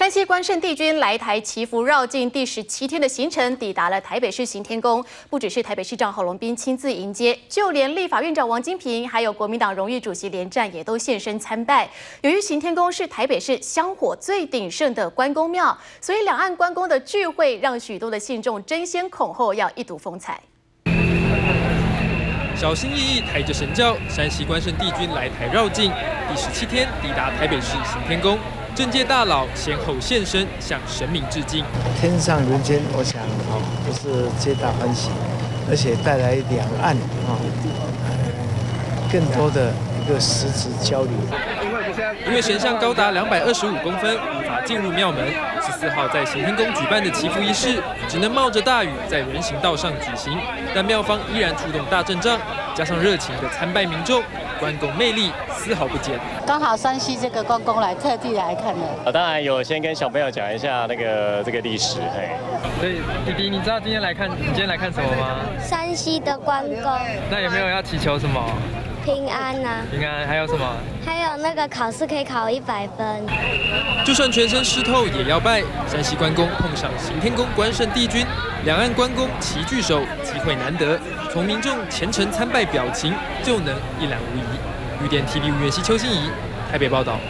山西关圣帝君来台祈福绕境第十七天的行程，抵达了台北市行天宫。不只是台北市长郝龙斌亲自迎接，就连立法院长王金平，还有国民党荣誉主席连战也都现身参拜。由于行天宫是台北市香火最鼎盛的关公庙，所以两岸关公的聚会让许多的信众争先恐后要一睹风采。小心翼翼抬着神轿，山西关圣帝君来台绕境，第十七天抵达台北市行天宫。政界大佬先后现身，向神明致敬。天上人间，我想哦，不是皆大欢喜，而且带来两岸啊，更多的一个实质交流。因为神像高达两百二十五公分，无法进入庙门。十四号在行天宫举办的祈福仪式，只能冒着大雨在人行道上举行。但庙方依然出动大阵仗，加上热情的参拜民众，关公魅力丝毫不减。刚好山西这个关公来，特地来看的。啊，当然有先跟小朋友讲一下那个这个历史，嘿。所以弟弟，你知道今天来看，你今天来看什么吗？山西的关公。那有没有要祈求什么？平安呐。平安，还有什么？还有那个考试可以考一百分。就算全身湿透也要拜。山西关公碰上行天宫关圣帝君，两岸关公齐聚首，机会难得。从民众虔诚参拜表情就能一览无遗。雨点 TV 吴元熙、邱心怡台北报道。